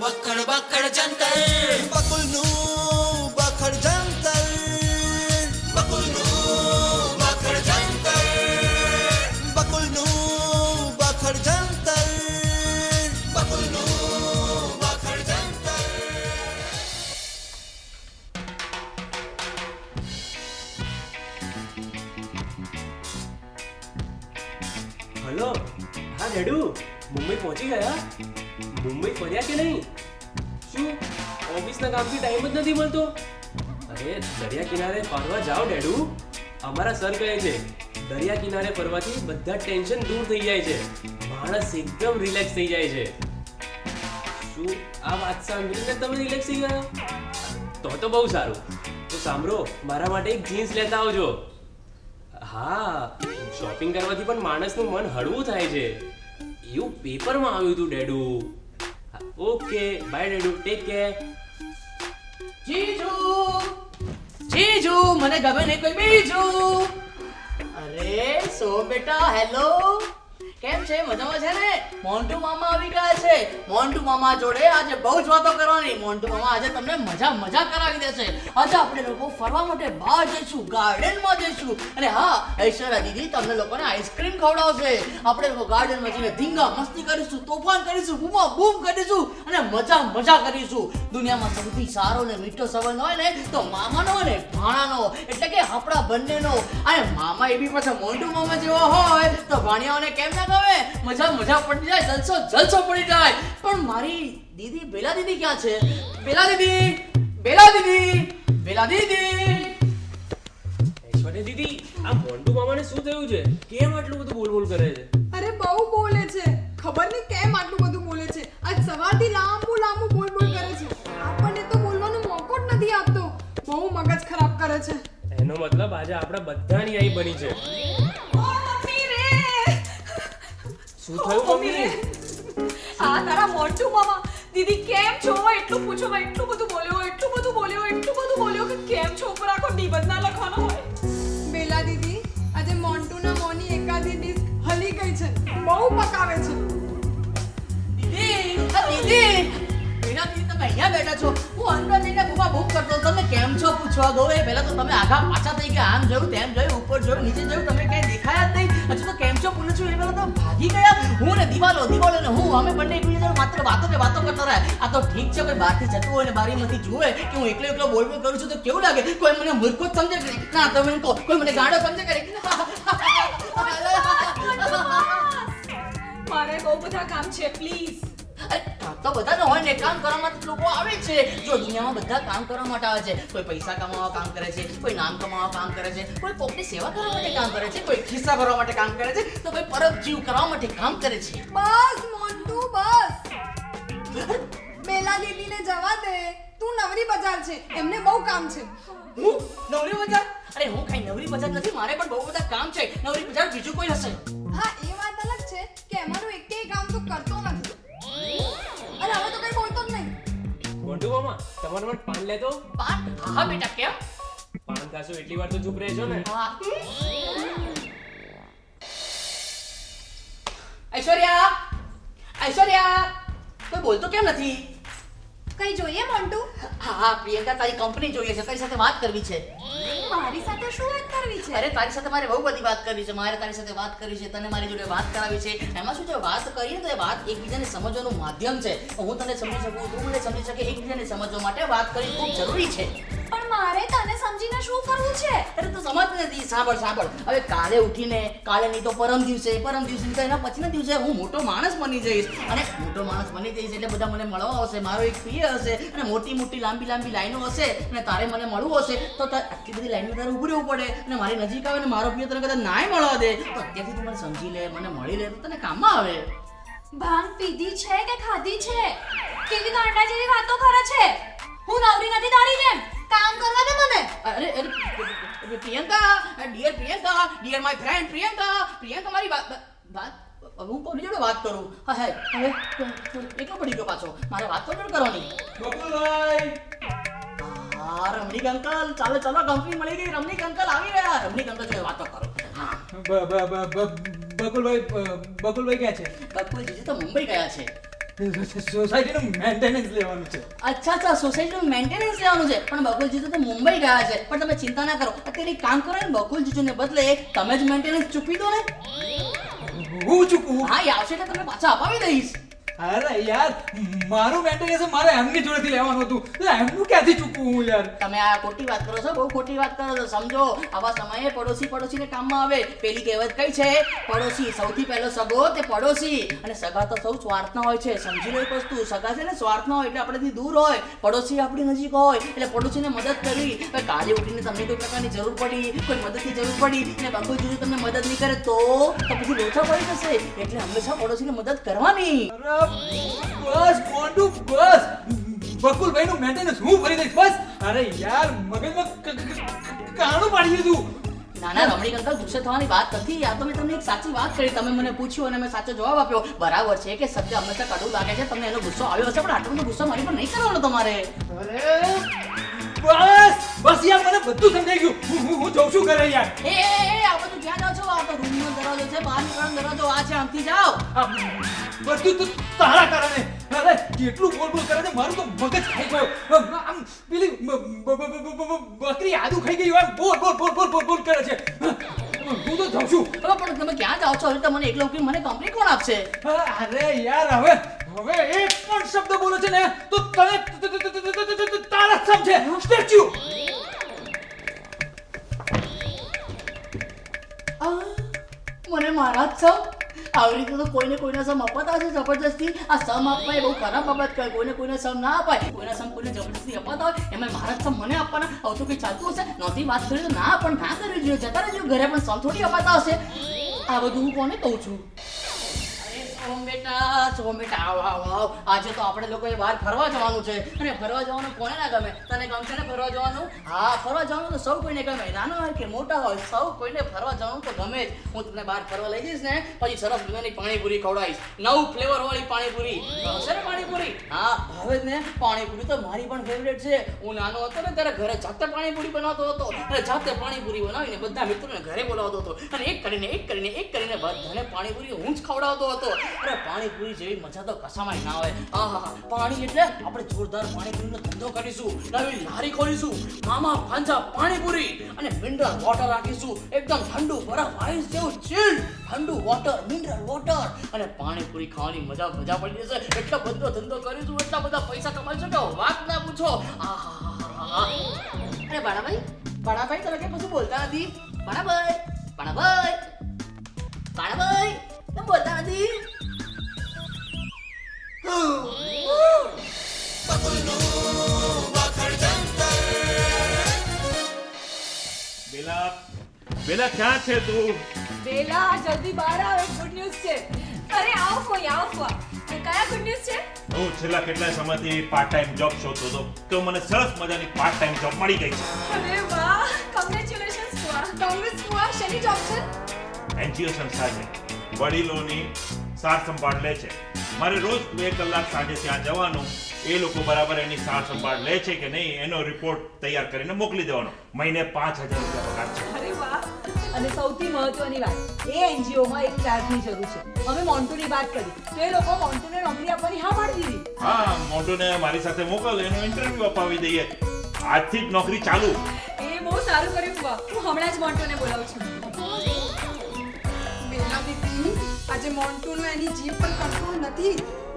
બખડ બખડ જંતર બકુલનું બખડ જંતર બકુલનું બખડ જંતર બકુલનું બખડ જંતર બકુલનું બખડ જંતર હલો હા ડેડુ મુંબઈ પહોંચી ગયા મુંબઈ ફર્યા કે નહીં? શું? ઓફિસના કામથી ટાઈમ જ નથી મળતો? અરે, દરિયા કિનારે ફરવા જાઓ, ડેડુ. અમારા સર કહે છે, દરિયા કિનારે ફરવાથી બધા ટેન્શન દૂર થઈ જાય છે. માણસ એકદમ રિલેક્સ થઈ જાય છે. શું? આ વાત સાંભળીને તમે રિલેક્સ થઈ ગયા? તો તો બહુ સારું. તો સાંભળો, મારા માટે એક જીન્સ લેતા આવજો. હા શોપિંગ કરવાથી પણ માણસનું મન હળવું થાય છે. એવું પેપરમાં આવ્યું હતું, ડેડુ. ઓકે બાય ડેડુ ટેક કેર જીજુ જીજુ મને ગમે નહીં કોઈ બીજું અરે સો બેટા હેલો કેમ છે? મજામાં છે ને? મોન્ટુ મામા આવી ગયા છે. મોન્ટુ મામા જોડે આજે બહુ જ વાતો કરવાની. મોન્ટુ મામા આજે તમને મજા મજા કરાવી દેશે. આજે આપણે લોકો ફરવા માટે બહાર જઈશું, ગાર્ડનમાં જઈશું. અને હા, ઐશ્વર્યા દીદી, તમને લોકોને આઈસ્ક્રીમ ખવડાવશે. આપણે લોકો ગાર્ડનમાં જઈને ધીંગા મસ્તી કરીશું, તોફાન કરીશું, બૂમા બૂમ કરીશું અને મજા મજા કરીશું. દુનિયામાં સૌથી સારો ને મીઠો સંબંધ હોય ને, તો મામાનો અને ભાણાનો. એટલે કે આપણા બંનેનો. અને મામા એ બી પાછા મોન્ટુ મામા જેવો હોય, તો ભાણિયાઓને કેમ ના ગમે મજા મજા પડી જાય જલસો જલસો પડી જાય. પણ મારી દીદી બેલા દીદી ક્યાં છે? બેલા દીદી બેલા દીદી બેલા દીદી. ઐશ્વર્યા દીદી આ મોન્ટુ મામાને શું થયું છે? કેમ આટલું બધું બોલ બોલ કરે છે? અરે બહુ બોલે છે. ખબર નહીં કેમ આટલું બધું બોલે છે. આજ સવારથી લાંબુ લાંબુ બોલ બોલ કરે છે. આપણને તો બોલવાનો મોકો જ નથી આપતો. બહુ મગજ ખરાબ કરે છે. એનો મતલબ આજે આપણા બધાની આઈ બની છે. શું થયું મમ્મી આ તારા મોટુ મામા. દીદી કેમ છો? એટલું પૂછો એટલું બધું બોલ્યો એટલું બધું બોલ્યો એટલું બધું બોલ્યો કે કેમ છો ઉપર આખો નિબંધ ના લખવાનો હોય? બેલા દીદી આજે મોન્ટુના મોની એકાદી ડીશ હલી ગઈ છે. બહુ પકાવે છે. દીદી દીદી. તમે અહીંયા બેઠા છો. હું અંદર જઈને ગુફા બુક કરતો તમે કેમ છો? પૂછવા ગયો એ પહેલા તો તમે આગા પાછા થઈ ગયા. આમ જોયું, તેમ જોયું, ઉપર જોયું, નીચે જોયું તમે ક્યાંય દેખાયા જ નહીં. હજુ તો કેમ છો? પૂછું છું. એ પહેલા તો ભાગી ગયા. હું ને દિવાલો દિવાલો ને હું, અમે બંને એકબીજા માત્ર વાતો ને વાતો કરતા રહ્યા. આ તો ઠીક છે, કોઈ બહારથી જતું હોય ને બારીમાંથી જુએ કે હું એકલો એકલો બોલ બોલ કરું છું તો કેવું લાગે? કોઈ મને મૂર્ખો જ સમજે કે ના, તમે કહો. કોઈ મને ગાડો સમજે કે મારે બહુ બધા કામ છે પ્લીઝ તો બધાને હોય ને કામ કરવા માટે લોકો આવે છે. જો દુનિયામાં બધા કામ કરવા માટે આવે છે. કોઈ પૈસા કમાવા કામ કરે છે કોઈ નામ કમાવા કામ કરે છે કોઈ કોકની સેવા કરવા માટે કામ કરે છે કોઈ ખિસ્સા ભરવા માટે કામ કરે છે તો કોઈ પરત જીવ કરવા માટે કામ કરે છે. બસ મોન્ટુ બસ. બેલા દીદીને જવા દે. તું નવરી બજાર છે. એમને બહુ કામ છે. હું? નવરી બજાર? અરે હું કઈ નવરી બજાર નથી. મારે પણ બહુ બધા કામ છે. નવરી બજાર બીજું કોઈ હશે? હા એ વાત અલગ છે કે અમારું એક કામ તો કરતો મોન્ટુ મામા તમારા પાન લેતો? પાન? હા બેટા કેમ? પાન ખાશો એટલી વાર તો ચૂપ રહેજો ને? હા. ઐશ્વર્યા! ઐશ્વર્યા! કોઈ બોલતો કેમ નથી? કઈ જોઈએ મોન્ટુ? હા પ્રિયંકા તારી કંપની જોઈએ છે તારી સાથે વાત કરવી છે. મારી સાથે શું વાત કરવી છે? અરે તારી સાથે મારે બહુ બધી વાત કરવી છે મારે તારી સાથે વાત કરવી છે તને મારી જોડે વાત કરાવી છે. એમાં શું છે વાત કરીએ તો એ વાત એકબીજાને સમજવાનું માધ્યમ છે. હું તને સમજી શકું તું મને સમજી શકે એકબીજાને સમજવા માટે વાત કરવી ખૂબ જરૂરી છે. મારે તને સમજીને શું કરવું છે? અરે તું સમજ નથી. સાંભળ સાંભળ. હવે કાલે ઉઠીને કાલે નહીં તો પરમ દિવસે પરમ દિવસે તો એના પછીના દિવસે હું મોટો માણસ બની જઈશ. અને મોટો માણસ બની જઈશ એટલે બધા મને મળવા આવશે. મારો એક પ્રિય હશે અને મોટી મોટી લાંબી લાંબી લાઈનો હશે અને તારે મને મળવું હશે. તો તારે આટલી બધી લાઈનમાં તારે ઊભું રહેવું પડે અને મારી નજીક આવે અને મારો પ્રિય તને કદાચ નાય મળવા દે. તો અત્યારથી તું મને સમજી લે મને મળી લે તો તને કામમાં આવે. ભાંગ પીધી છે કે ખાધી છે? કેવી ગાંડા જેવી વાતો કરે છે? હું નવરી નથી તારી જેમ. કામ અરે Priyanka dear Priyanka dear my friend Priyanka Priyanka મારી વાત વાત હું કોની જોડે વાત કરું? હા હે હવે એટલો પડી ગયો પાછો. મારે વાત કોની જોડે કરવાની. બકુલભાઈ હા રમણીક અંકલ ચાલો ચાલો કંપની મળી ગઈ. રમણીક અંકલ આવી રહ્યા. રમણીક અંકલ જોડે વાતો કરો. બકુલભાઈ બકુલભાઈ ક્યાં છે? બકુલજી તો મુંબઈ ગયા છે. સોસાયટીનું મેન્ટેનન્સ લેવાનું છે. અચ્છા અચ્છા સોસાયટીનું મેન્ટેનન્સ લેવાનું છે. પણ બકુલજી તો મુંબઈ ગયા છે. પણ તમે ચિંતા ના કરો. અત્યારે કામ કરો ને બકુલજીને બદલે તમે જ મેન્ટેનન્સ ચૂકવી દો ને. હું ચૂકવું? હા એ આવશે એટલે તમને પાછા અપાવી દઈશ. અરે યાર મારું મેન્ટેનન્સ મારે એમની જોડેથી લેવાનું હતું. એટલે એમનું ક્યાંથી ચૂકવું હું યાર? તમે આ ખોટી વાત કરો છો બહુ ખોટી વાત કરો છો. સમજો આવા સમયે પડોશી પડોશીને કામમાં આવે. પેલી કહેવત કઈ છે? પડોશી સૌથી પહેલો સગો તે પડોશી. અને સગા તો સૌ સ્વાર્થના હોય છે. સમજી લો એક વસ્તુ સગા છે ને સ્વાર્થના હોય એટલે આપણેથી દૂર હોય. પડોશી આપણી નજીક હોય એટલે પડોશીને મદદ કરવી. કાલે ઉઠીને તમને કોઈ પ્રકારની જરૂર પડી કોઈ મદદની જરૂર પડી અને બકુલજી જોડે તમને મદદ નહીં કરે તો પછી લોચા પડી જશે. એટલે હંમેશા પડોશીને મદદ કરવાની. બસ મોન્ટુ બસ. બકુલભાઈનું મેન્ટેનન્સ હું ભરી દઈશ બસ. અરે યાર મગજમાં કાણું પાડી દીધું. નાના રમણીક અંકલ ગુસ્સે થવાની વાત નથી. આ તો મેં તમને એક સાચી વાત કરી. તમે મને પૂછ્યું અને મેં સાચો જવાબ આપ્યો. બરાબર છે કે સત્ય હંમેશા કડવું લાગે છે. તમને એનો ગુસ્સો આવ્યો હશે પણ આટલો બધો ગુસ્સો મારી પર નહીં કરવાનો તમારે. બસ બસ યાર મને બધું સમજાઈ ગયું. હું હું જઉં છું ઘરે યાર. એ આ બધું રૂમનો દરવાજો નીકળવાનો દરવાજો આ છે આમથી જાઓ. બધું તો તારા કારણે. અરે કેટલું બોલ બોલ કરે છે મારું તો મગજ ખાઈ ગયો. આમ આમ પેલી બ- બ- બ- બ- બ- બ- બકરી આદુ ખાઈ ગઈ હોય બોલ બોલ બોલ બોલ બોલ બોલ કરે છે. હું તો જાઉં છું. હવે પણ તમે ક્યાં જાઓ છો? હવે તમને મને એકલો મૂકીને મને કંપની કોણ આપશે? અરે યાર હવે હવે એક પણ શબ્દ બોલો છે ને તો તને તારા સમજે સ્ટેચ્યુ આ, મને મારા જ સમ આવી રીતે તો કોઈને કોઈના સમ અપાતા હશે જબરજસ્તી. આ સમ આપવા એ બહુ ખરાબ બાબત કહે કોઈને કોઈને સમ ના અપાય. કોઈના સમ કોઈને જબરજસ્તી અપાતા હોય એમાં મારા સમ મને આપવાના. આવું તો કંઈ ચાલતું હશે? નહોતી વાત કરી તો ના, પણ ના કરવી જોઈએ જતા રહેજો ઘરે, પણ સમ થોડી અપાતા હશે આ બધું હું કોને કહું છું? સોમ બેટા ઓમ બેટા, આવ આવ આવ. આજે તો આપણે લોકોએ બહાર ફરવા જવાનું છે. અને ફરવા જવાનું કોને ના ગમે? તને ગમશે ને ફરવા જવાનું? હા, ફરવા જવાનું તો સૌ કોઈને ગમે. નાનો હોય કે મોટા હોય, સૌ કોઈને ફરવા જવાનું તો ગમે જ. હું તમને બહાર ફરવા લઈ જઈશ ને, પછી સરસ મજાની પાણીપુરી ખવડાવીશ. નવ ફ્લેવર વાળી પાણીપુરી. હશે ને પાણીપુરી? હા જ ને, પાણીપુરી તો મારી પણ ફેવરેટ છે. હું નાનો હતો ને, ત્યારે ઘરે જાતે પાણીપુરી બનાવતો હતો. અને જાતે પાણીપુરી બનાવીને બધા મિત્રોને ઘરે બોલાવતો હતો. અને એક કરીને એક કરીને એક કરીને બધાને પાણીપુરી હું જ ખવડાવતો હતો. અરે પાણીપુરી જેવી મજા તો કશામાં ના હોય. આહા પાણી એટલે આપણે જોરદાર પાણીપુરીનો ધંધો કરીશું, નવી લારી ખોલીશું મામા ભાંજા પાણીપુરી અને મિનરલ વોટર રાખીશું. એકદમ ઠંડુ બરફ આઈસ જેવું ચીલ ઠંડુ વોટર મિનરલ વોટર અને પાણીપુરી ખાવાની મજા મજા પડી જશે. એટલો બધો ધંધો કરીશું, એટલા બધા પૈસા કમાઈશું કે વાત ના પૂછો. આહા અરે, બાળાભાઈ. બાળાભાઈ તમે કેમ કશું બોલતા નથી? બાળાભાઈ બાળાભાઈ બાળાભાઈ તમે બોલતા નથી? બેલા બેલા ક્યાં છે તું બેલા જલ્દી બહાર આવે ગુડ ન્યૂઝ છે અરે આવો કોઈ આવો ફુવા કયા ગુડ ન્યૂઝ છે હું છેલ્લા કેટલા સમયથી પાર્ટ ટાઈમ જોબ શોધતો હતો તો મને સરસ મજાની પાર્ટ ટાઈમ જોબ મળી ગઈ છે. અરે વાહ કોંગ્રેચ્યુલેશન્સ ફુવા. કોંગ્રેસ શેની જોબ છે? એનજીઓ સંસ્થા છે. વડીલોની સાર સંભાળ લે છે. મારે રોજ બે કલાક સાંજે ત્યાં જવાનું એ લોકો બરાબર એની સાર સંભાળ લે છે કે નહીં એનો રિપોર્ટ તૈયાર કરીને મોકલી દેવાનો. મહિને પાંચ હજાર રૂપિયા પગાર છે. અને સૌથી મહત્વની વાત એ એનજીઓમાં એક ચાર્જની જરૂર છે. અમે મોન્ટુની વાત કરી. તો એ લોકો મોન્ટુને નોકરી આપવાની હા પાડી દીધી. હા મોન્ટુને મારી સાથે મોકલ એનો ઇન્ટરવ્યુ અપાવી દઈએ. આજથી જ નોકરી ચાલુ. એ બહુ સારું કર્યું બા હું હમણાં જ મોન્ટુને બોલાવું છું. બેલા દીદી આજે મોન્ટુનો એની જીભ પર કંટ્રોલ નથી.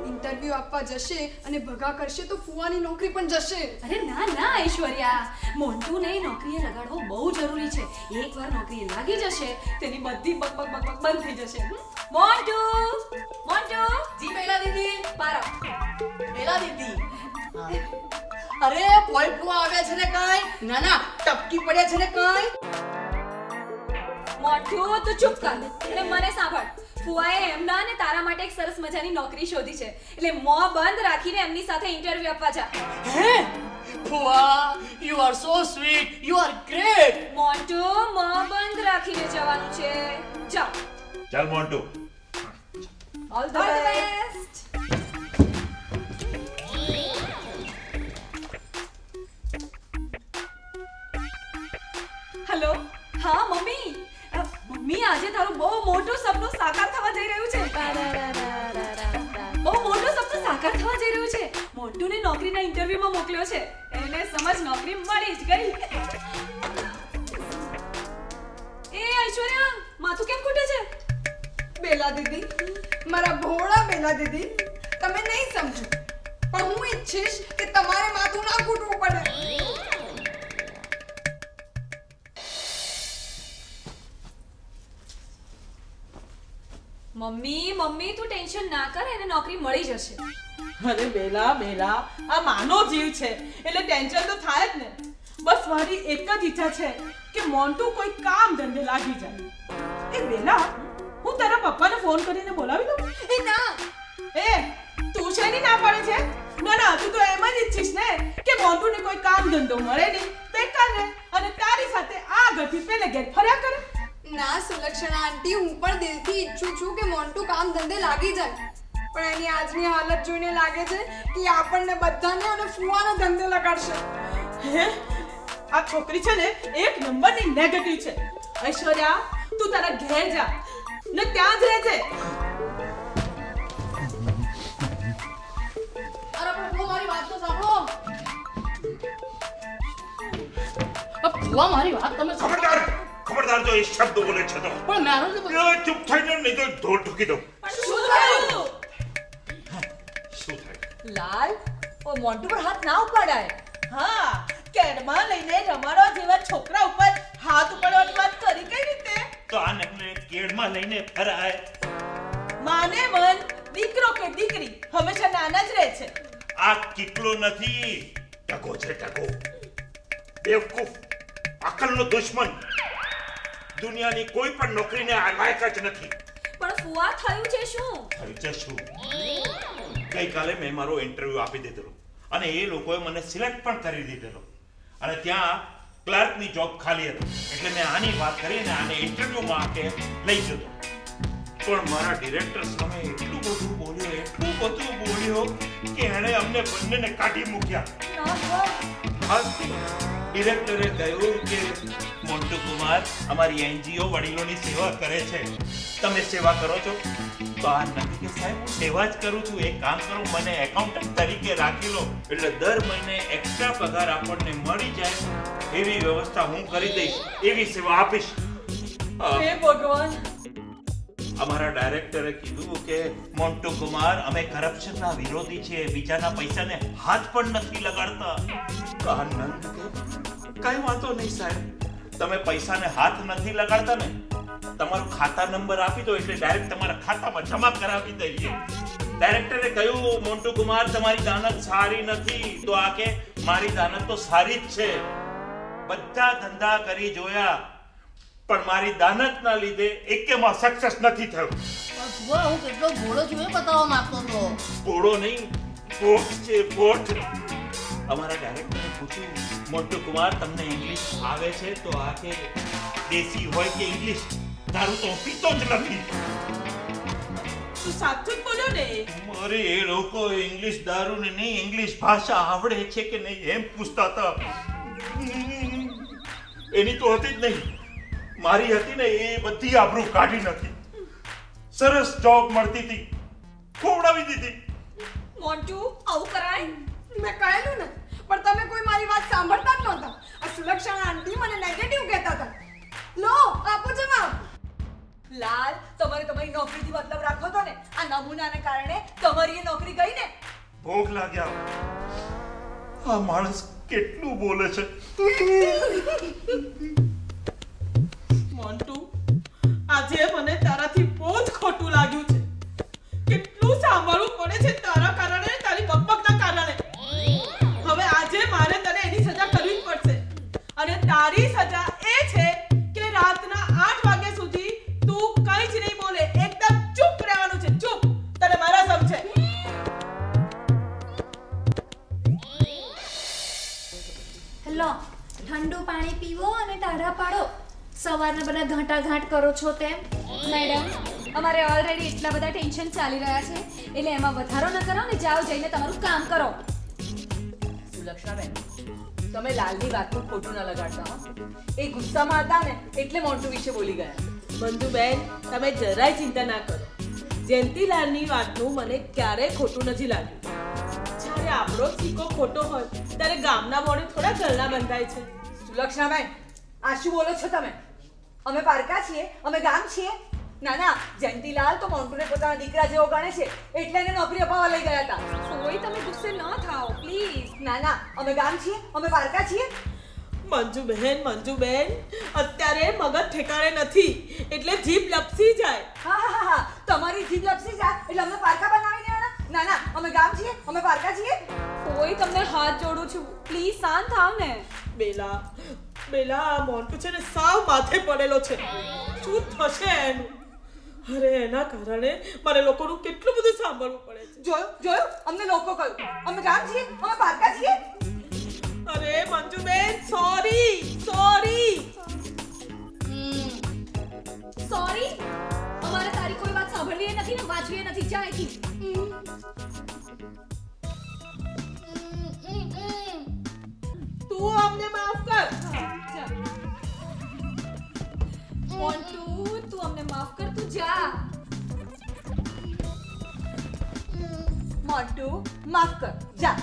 ઇન્ટરવ્યુ આપવા જશે અને ભગા કરશે તો ફુવાની નોકરી પણ જશે. અરે ના ના ઐશ્વર્યા. મોન્ટુને નોકરીએ લગાડવો બહુ જરૂરી છે. એકવાર નોકરીએ લાગી જશે તેની બધી બક બક બક બક બંધ થઈ જશે. મોન્ટુ મોન્ટુ. જી બેલા દીદી પારા. બેલા દીદી. અરે પોઈ ફુવા આવ્યા છે ને કઈ? ના ના ટપકી પડ્યા છે ને કઈ? મોન્ટુ તું ચૂપ કર. અને મને સાંભળ. ફુવાએ એમના અને તારા માટે એક સરસ મજાની નોકરી શોધી છે. એટલે મો બંધ રાખીને એમની સાથે ઇન્ટરવ્યુ આપવા જા. હે? ફુઆ you are so sweet you are great Montu મો બંધ રાખીને જવાનું છે. જાઓ. ચાલ Montu. All the best hello આજે તારું બહુ મોટું સપનું સાકાર થવા જઈ રહ્યું છે. બહુ મોટું સપનું સાકાર મોન્ટુને નોકરીના ઇન્ટરવ્યુમાં મોકલ્યો છે. એને સમજ નોકરી મળી જ ગઈ. એ ઐશ્વર્યા, માથું કેમ ખૂટે છે? બેલા દીદી, મારા ભોળા બેલા દીદી, તમે નહીં સમજો. પણ હું ઈચ્છીશ કે તમારે માથું ના કૂટવું મમ્મી મમ્મી તું ટેન્શન ના કર એને નોકરી મળી જશે. અરે બેલા બેલા આ માનો જીવ છે એટલે ટેન્શન તો થાય જ ને. બસ મારી એક જ ઈચ્છા છે કે મોન્ટુ કોઈ કામ ધંધે લાગી જાય. એ બેલા હું તારા પપ્પાને ફોન કરીને બોલાવી દઉં એ ના. એ તું છે ની ના પડે છે? ના ના તું તો એમ જ ઈચ્છીશ ને કે મોન્ટુને કોઈ કામ ધંધો મળે નહીં. બેકાર રહે અને તારી સાથે આ ગતિ પેલે ગેર કરે ના સુલક્ષણા આંટી હું પણ દિલથી ઈચ્છું છું કે મોન્ટુ કામ ધંધે લાગી જાય. પણ એની આજની હાલત જોઈને લાગે છે કે આપણને બધાને અને ફુવાનો ધંધો લગાડશે. હે? આ છોકરી છે ને એક નંબરની નેગેટિવ છે. ઐશ્વર્યા તું તારા ઘેર જા. ને ત્યાં જ રહેજે. અરે પણ મારી વાત તો સાંભળો. મારી વાત તમે ખબરદાર. ખબરદાર જો એ શબ્દ બોલે છે તો. પણ મારો તો ચૂપ થઈ જાઓ નહીં તો ઢોર ઠોકી દઉં. શું થયું? શું થાય? લાલ ઓ મોન્ટુ પર હાથ ના ઉપાડાય. હા કેડમાં લઈને રમાડવા જેવા છોકરા ઉપર હાથ ઉપાડવાની વાત કરી કઈ રીતે? તો આ નકને કેડમાં લઈને ફરાય. માને મન દીકરો કે દીકરી હંમેશા નાના જ રહે છે. આ કિકલો નથી ટકો છે ટકો બેવકૂફ અકલનો દુશ્મન. દુનિયાની કોઈ પણ નોકરીને આ લાયક જ નથી. પણ ફુવા થયું છે શું? થયું છે શું? ગઈકાલે મેં મારો ઇન્ટરવ્યુ આપી દીધેલો. અને એ લોકોએ મને સિલેક્ટ પણ કરી દીધેલો. અને ત્યાં ક્લાર્કની જોબ ખાલી હતી. એટલે મેં આની વાત કરીને આને ઇન્ટરવ્યુમાં માટે લઈ જતો. પણ મારા ડિરેક્ટર સામે એટલું બધું બોલ્યો એટલું બધું બોલ્યો કે એણે અમને બંનેને કાઢી મૂક્યા. ડિરેક્ટરે કહ્યું કે મોન્ટુ કુમાર અમારી એનજીઓ વડીલોની સેવા કરે છે. તમે સેવા કરો છો? તો આ નથી કે સાહેબ હું સેવા જ કરું છું. એક કામ કરો મને એકાઉન્ટન્ટ તરીકે રાખી લો. એટલે દર મહિને એક્સ્ટ્રા પગાર આપણને મળી જાય. એવી વ્યવસ્થા હું કરી દઈશ. એવી સેવા આપીશ. હે ભગવાન. અમારા ડાયરેક્ટરે કીધું કે મોન્ટુ કુમાર અમે કરપ્શનના વિરોધી છીએ. બીજાના પૈસાને હાથ પણ નથી લગાડતા. આનંદ કે કઈ વાંધો નહીં સાહેબ. તમે પૈસાને હાથ નથી લગાડતા ને તમારો ખાતા નંબર આપી દો એટલે ડાયરેક્ટ તમારા ખાતામાં જમા કરાવી દઈએ. ડાયરેક્ટરે કહ્યું મોન્ટુ કુમાર તમારી દાનત સારી નથી. તો આ કે મારી દાનત તો સારી જ છે. બધા ધંધા કરી જોયા પણ મારી દાનતના લીધે એકેમાં સક્સેસ નથી થયો. હું કેટલો ઘોડો છું એ બતાવવા માંગતો હતો. ઘોડો નહીં પોટ છે પોટ અમારા ડાયરેક્ટરે પૂછ્યું મોન્ટુ કુમાર તમને ઇંગ્લિશ આવે છે તો આ કે દેશી હોય કે ઇંગ્લિશ તારું તો પીતો જ નથી. તું સાચું જ બોલ્યો ને. એ લોકો ઇંગ્લિશ દારૂ ને નહીં ઇંગ્લિશ ભાષા આવડે છે કે નહીં એમ પૂછતા હતા. એની તો હતી જ નહીં. મારી હતી ને એ બધી આબરૂ કાઢી નથી સરસ જોબ મળતી હતી. ખોવડાવી દીધી. મોન્ટુ આવું કરાય? મેં કહેલું ને. પણ તમે કોઈ મારી વાત સાંભળતા જ નહોતા. આ સુલક્ષણા આંટી મને નેગેટિવ કહેતા હતા. લો આપો જવાબ. લાલ તમારે તમારી નોકરીથી મતલબ રાખો તો ને. આ નમૂનાને કારણે તમારી એ નોકરી ગઈ ને. ભોગ લાગ્યા. આ માણસ કેટલું બોલે છે. મોન્ટુ આજે મને તારાથી બહુ જ ખોટું લાગ્યું છે. કેટલું સાંભળવું પડે છે તારા કારણે? તારી સજા એ છે કે રાતના આઠ વાગ્યા સુધી તું કંઈ જ નહીં બોલે એકદમ ચૂપ રહેવાનું છે ચૂપ. તને મારા સમ છે. લો ઠંડુ પાણી પીવો અને ટાઢા પાડો. સવારના બધા ઘાટા ઘાટ કરો છો તેમ? મેડમ અમારે ઓલરેડી એટલા બધા ટેન્શન ચાલી રહ્યા છે એટલે એમાં વધારો ન કરો ને જાઓ જઈને તમારું કામ કરો. સુલક્ષણાબેન તમે લાલની વાતનું ખોટું ન લગાડતા. એ ગુસ્સામાં હતા ને એટલે મોન્ટુ વિશે બોલી ગયા. બંધુબેન તમે જરાય ચિંતા ના કરો. જયંતિલાલની વાતનું મને ક્યારેય ખોટું નથી લાગ્યું. જ્યારે આપણો ચીકો સિક્કો ખોટો હોય ત્યારે ગામના મોડે થોડા ઘરના બંધાય છે. સુલક્ષણાબેન આ શું બોલો છો તમે? અમે પારકા છીએ અમે ગામ છીએ. ના ના જયંતીલાલ તો મોન્ટુને પોતાના દીકરા જેવો ગણે છે. એટલે એને નોકરી અપાવવા લઈ ગયા હતા. સોઈ તમે ગુસ્સે ન થાઓ પ્લીઝ ના ના અમે ગામ છીએ અમે પારકા છીએ. મંજુબહેન મંજુબેન અત્યારે મગજ ઠેકાણે નથી એટલે જીભ લપસી જાય. હા હા હા તમારી જીભ લપસી જાય એટલે અમે પારકા બનાવી દેવાના? ના ના અમે ગામ છીએ અમે પારકા છીએ. કોઈ તમને હાથ જોડું છું. પ્લીઝ શાંત થાવ ને. બેલા બેલા આ મોન્ટુ છે ને સાવ માથે પડેલો છે. શું થશે એનું? અરે એના કારણે મારે લોકોનું કેટલું બધું સાંભળવું પડે છે. જોયું જોયું? અમને લોકો કહ્યું. અમે ગામ છીએ? અમે પારકા છીએ? અરે મંજુબેન સોરી સોરી. સોરી? અમારે તારી કોઈ વાત સાંભળવી નથી ને? વાંચવી નથી. જા અહીંથી. તું અમને માફ કર. મોન્ટુ તું અમને માફ કર તું જા મોન્ટુ માફ કર જા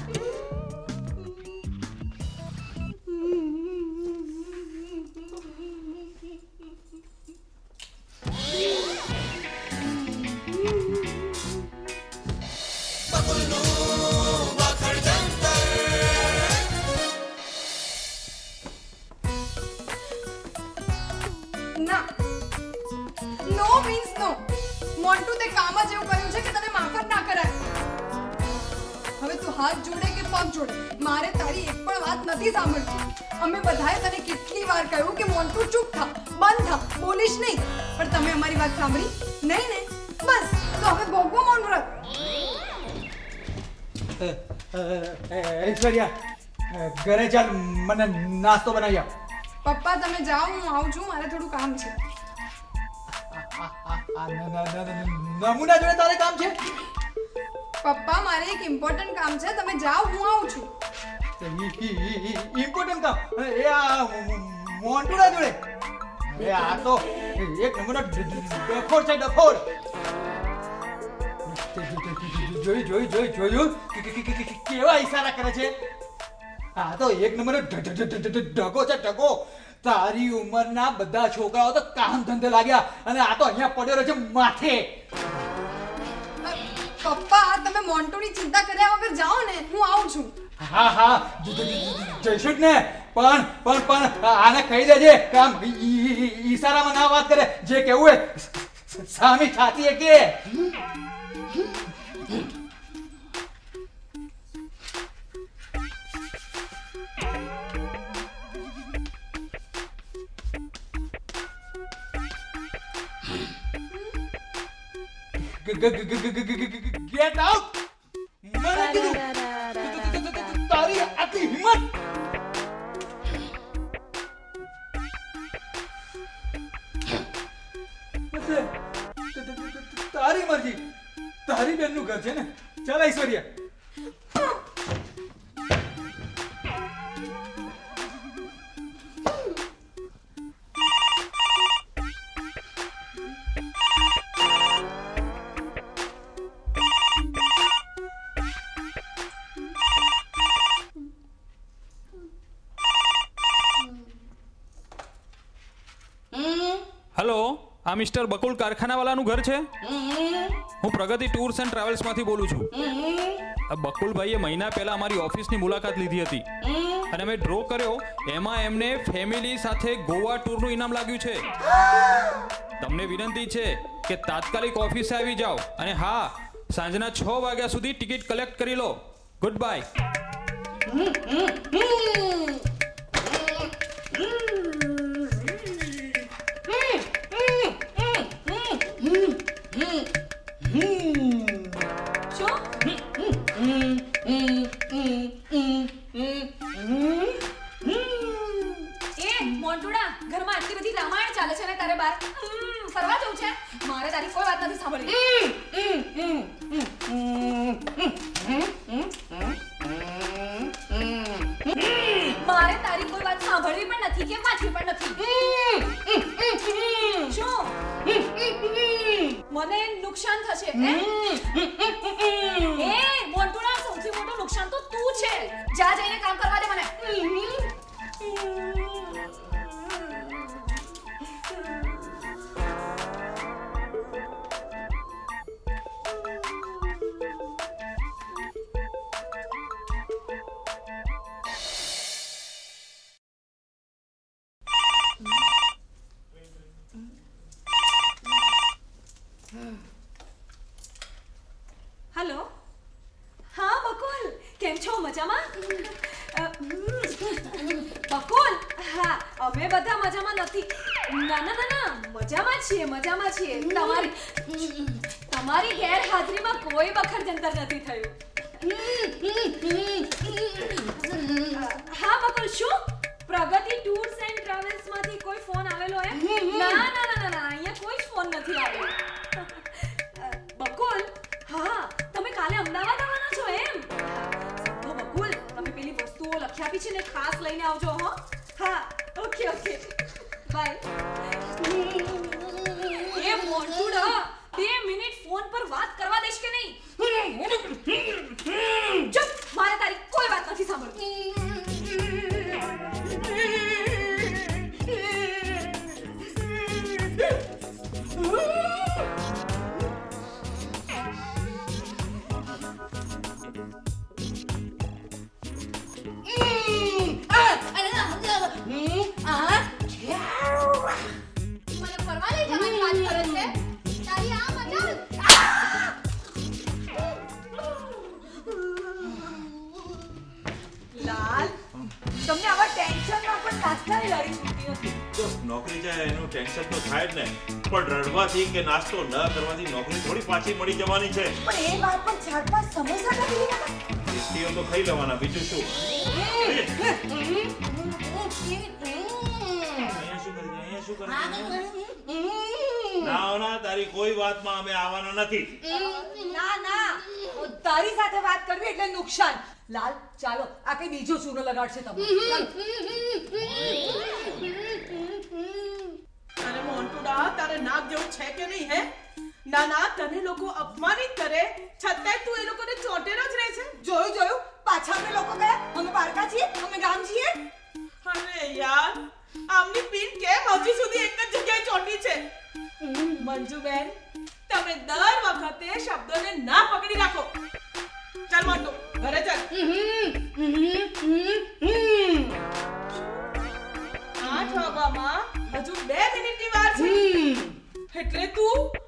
ઐશ્વર્યા ઘરે ચાલ મને નાસ્તો બનાવી આપ. પપ્પા તમે જાઓ હું આવું છું મારે થોડું કામ છે. નમૂના જોડે તારે કામ છે? પપ્પા મારે એક ઇમ્પોર્ટન્ટ કામ છે તમે જાઓ હું આવું છું. ઇમ્પોર્ટન્ટ કામ. એ આ મોન્ટુના જોડે. એ આ તો એક નમૂનો ડ- ડ- છે ડફોડ. જોઈ જોઈ જોઈ જોયું. કે- કે- કે- કેવા ઈશારા કરે છે? આ તો એક નંબર ઢગો છે ઢગો. તારી ઉંમરના બધા છોકરાઓ તો કામ ધંધે લાગ્યા અને આ તો અહીંયા પડ્યો છે માથે. પપ્પા તમે મોન્ટોની ચિંતા કર્યા વગર જાઓ ને હું આવું છું. હા હા જઈશું જ ને પણ પણ પણ આને કહી દેજે કે આમ ઈશારામાં ના વાત કરે. જે કેવું હોય સામી છાતી કે. Get out! બેનનું છે ને? ચાલ ઐશ્વર્યા હલો આ મિસ્ટર બકુલ કારખાનાવાલાનું ઘર છે? હું પ્રગતિ ટૂર્સ એન્ડ ટ્રાવેલ્સમાંથી બોલું છું. બકુલભાઈએ મહિના પહેલા અમારી ઓફિસની મુલાકાત લીધી હતી. અને અમે ડ્રો કર્યો. એમાં એમને ફેમિલી સાથે ગોવા ટૂરનું ઇનામ લાગ્યું છે. તમને વિનંતી છે કે તાત્કાલિક ઓફિસે આવી જાઓ અને હા સાંજના છ વાગ્યા સુધી ટિકિટ કલેક્ટ કરી લો. ગુડ બાય આપી છે ને ખાસ લઈને આવજો હો. હા ઓકે ઓકે. બાય એ મોટુડા બે મિનિટ ફોન પર વાત કરવા દેશ કે નહીં? ચૂપ મારે તારી ટેન્શનમાં લારી છૂટતી નથી. જો નોકરી જાય એનું ટેન્શન તો થાય જ ને. પણ રડવાથી કે નાસ્તો ન કરવાથી નોકરી થોડી પાછી મળી જવાની છે. પણ એ વાત પણ ચાર પાંચ સમોસા નથી લેવાના ટેસ્ટીઓ તો ખાઈ લેવાના બીજું શું? અહીંયા શું કરે અહીંયા શું કરે? ના ના તારી કોઈ વાતમાં અમે આવવાના નથી. ના ના. તારી સાથે વાત કરવી એટલે નુકસાન. લાલ ચાલો આ કઈ બીજો ચૂનો લગાડશે તમે. અરે મોન્ટુડા તારે નાક જેવું છે કે નહીં હે? ના ના તને લોકો અપમાનિત કરે. છતાંય તું એ લોકોને ચોટેલો જ રહે છે. જોયું જોયું. પાછા અમે લોકો ગયા. અમે બારકા છીએ અમે ગામ છીએ. અરે યાર મંજુબેન તમે દર વખતે શબ્દોને ના પકડી રાખો. ચાલ મોન્ટુ ઘરે ચાલ. આઠ વાગ્યામાં હજુ બે મિનિટની વાર છે. એટલે તું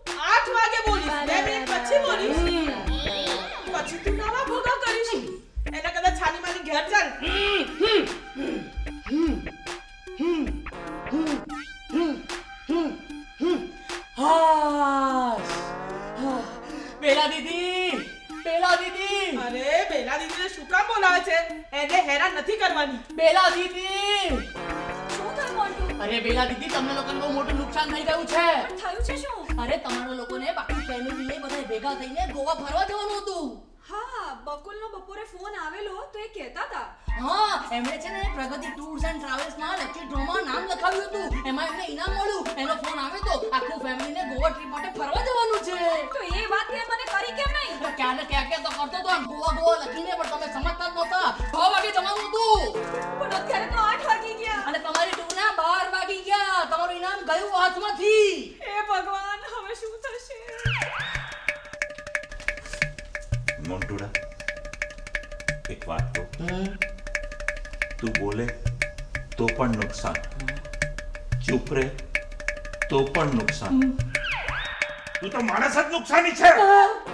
લોકોને બહુ મોટું નુકસાન થઈ ગયું છે. થયું છે શું? અરે તમારા લોકોને બાકી ફેમિલીને બધા ભેગા થઈને ગોવા ફરવા જવાનું હતું. હા બકુલનો બપોરે ફોન આવેલો તો એ કહેતા હતા. હા એમણે છે ને પ્રગતિ ટૂર્સ એન્ડ ટ્રાવેલ્સ ના લકી ડ્રોમાં નામ લખાવ્યું હતું. એમાં એમને ઇનામ મળ્યું. એનો ફોન આવે તો આખું ફેમિલીને ગોવા ટ્રીપ માટે ફરવા જવાનું છે. તો એ વાત તે મને કરી કેમ નહીં? તો ક્યાં ને ક્યાં ક્યાં તો કરતો તો ગોવા ગોવા લખીને પણ તમે સમજતા જ નહોતા. છ વાગે જવાનું હતું. પણ અત્યારે તો આઠ વાગી ગયા. અને તમારી ટૂરના બાર વાગી ગયા. તમારું ઇનામ ગયું હાથમાંથી. હે ભગવાન હવે શું થશે? મોન્ટુડા એક વાત કહું તું બોલે તો પણ નુકસાન ચૂપ રહે તો પણ નુકસાન તું તો માણસ જ નુકસાની છે